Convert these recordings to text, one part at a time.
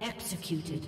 Executed.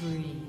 Killing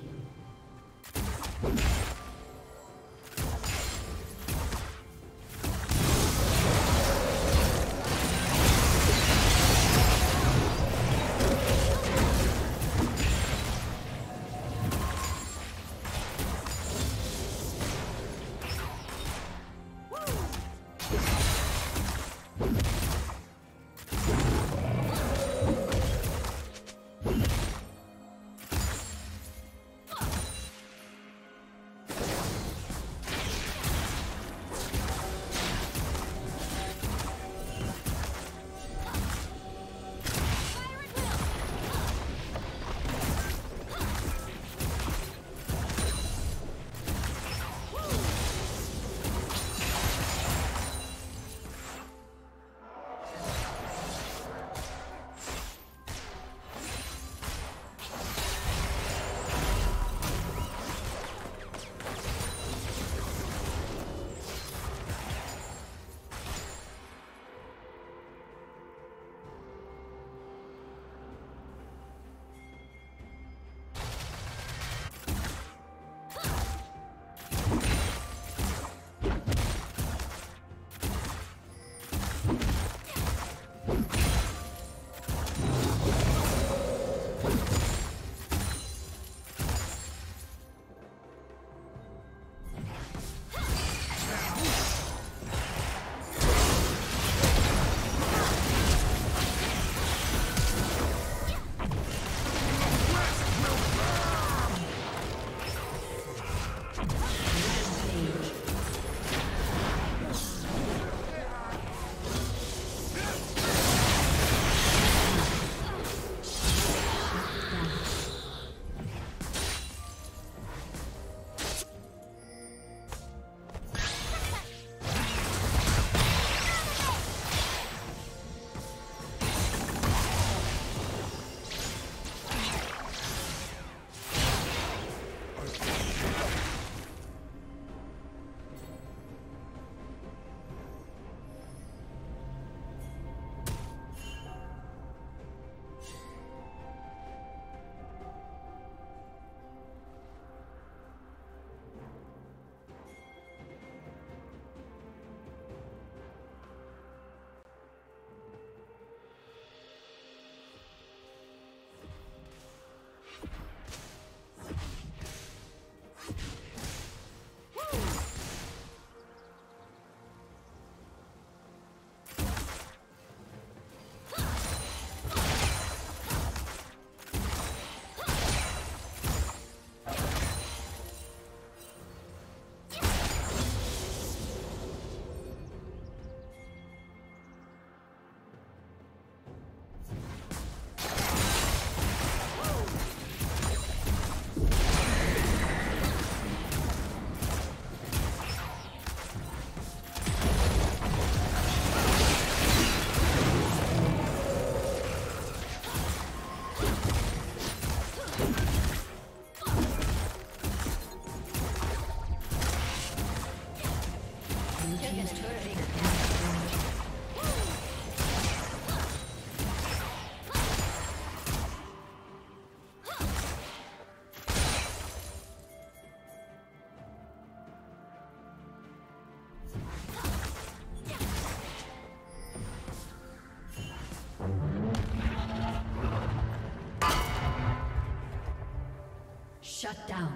Shut down.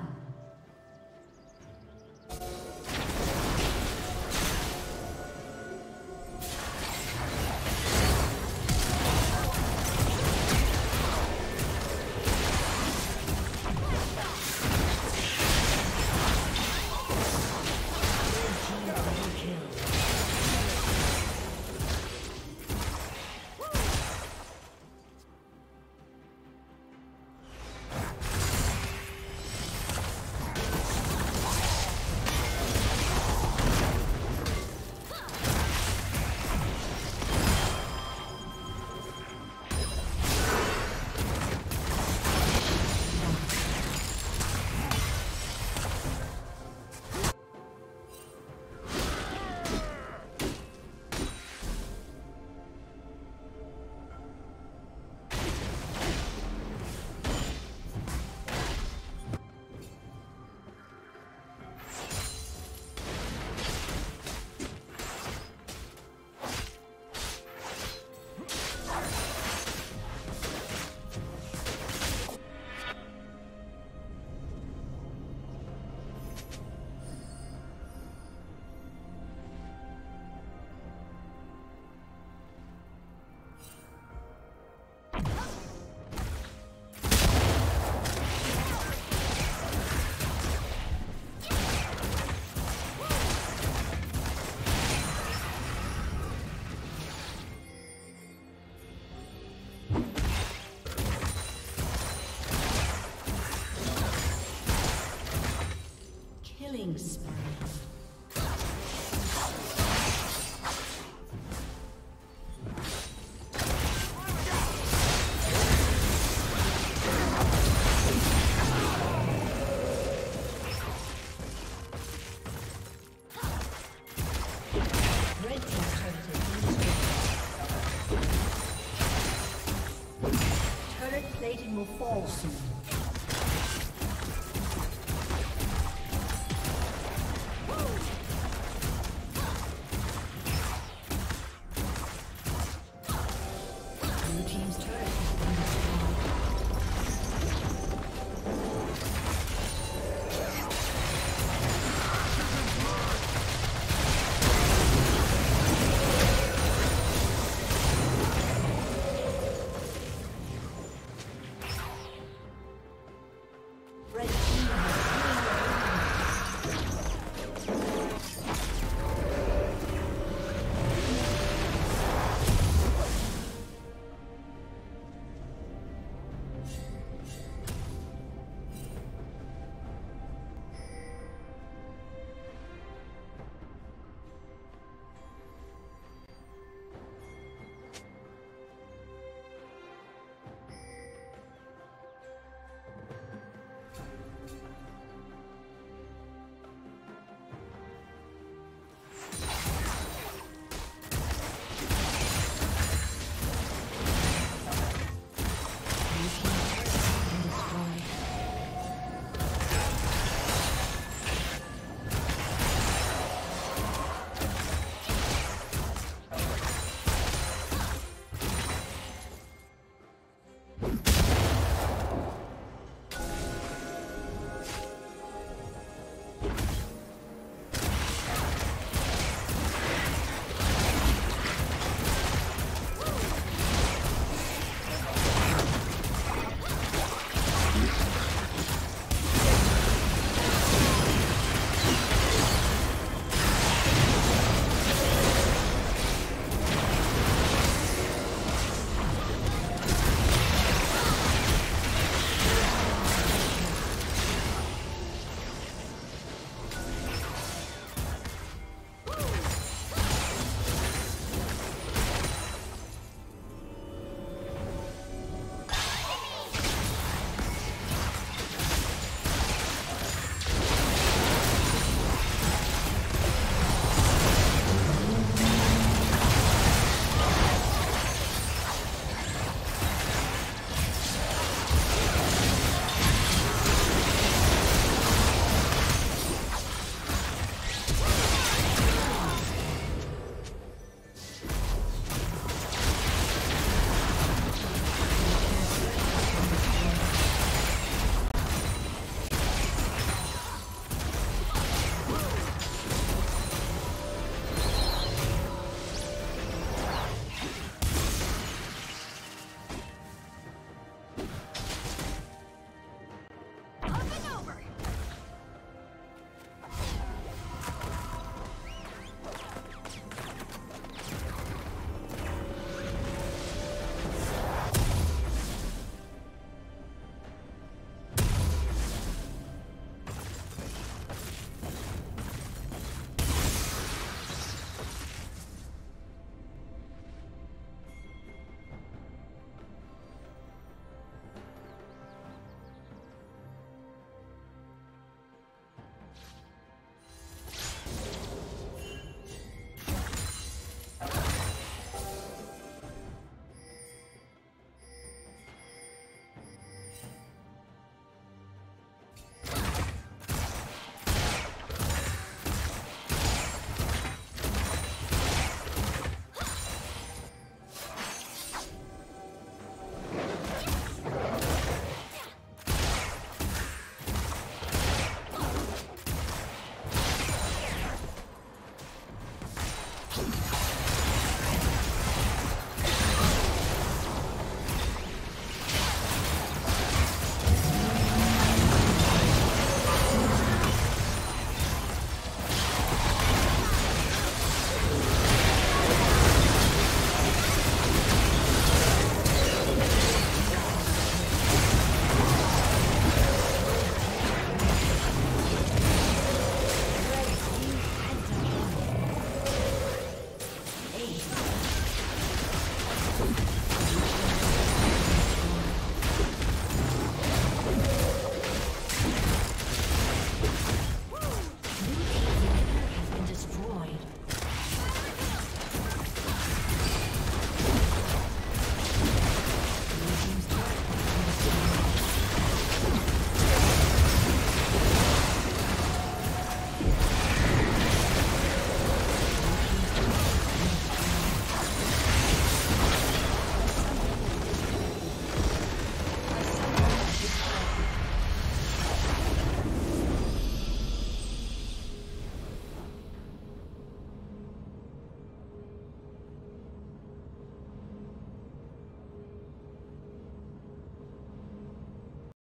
Fall